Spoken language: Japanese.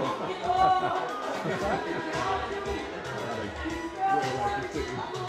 like, really like